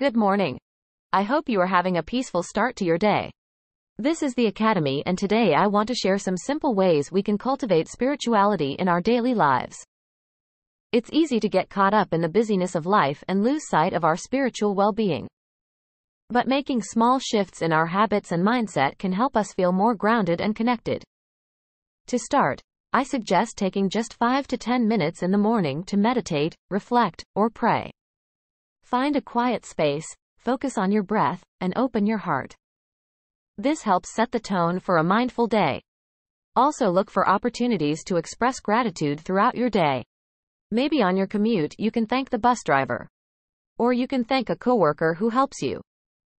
Good morning. I hope you are having a peaceful start to your day. This is the Academy, and today I want to share some simple ways we can cultivate spirituality in our daily lives. It's easy to get caught up in the busyness of life and lose sight of our spiritual well being. But making small shifts in our habits and mindset can help us feel more grounded and connected. To start, I suggest taking just 5 to 10 minutes in the morning to meditate, reflect, or pray. Find a quiet space, focus on your breath, and open your heart. This helps set the tone for a mindful day. Also look for opportunities to express gratitude throughout your day. Maybe on your commute you can thank the bus driver. Or you can thank a coworker who helps you.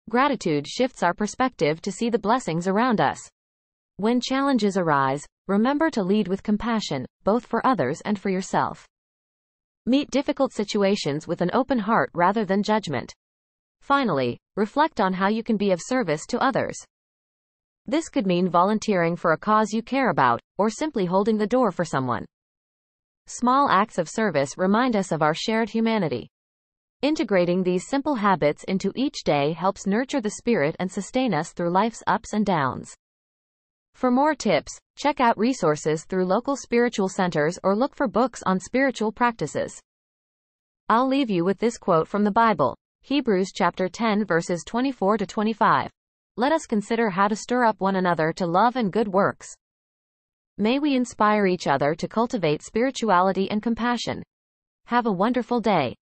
Gratitude shifts our perspective to see the blessings around us. When challenges arise, remember to lead with compassion, both for others and for yourself. Meet difficult situations with an open heart rather than judgment. Finally, reflect on how you can be of service to others. This could mean volunteering for a cause you care about, or simply holding the door for someone. Small acts of service remind us of our shared humanity. Integrating these simple habits into each day helps nurture the spirit and sustain us through life's ups and downs. For more tips, check out resources through local spiritual centers or look for books on spiritual practices. I'll leave you with this quote from the Bible, Hebrews chapter 10 verses 24 to 25. Let us consider how to stir up one another to love and good works. May we inspire each other to cultivate spirituality and compassion. Have a wonderful day.